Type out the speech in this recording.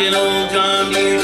an old John Deere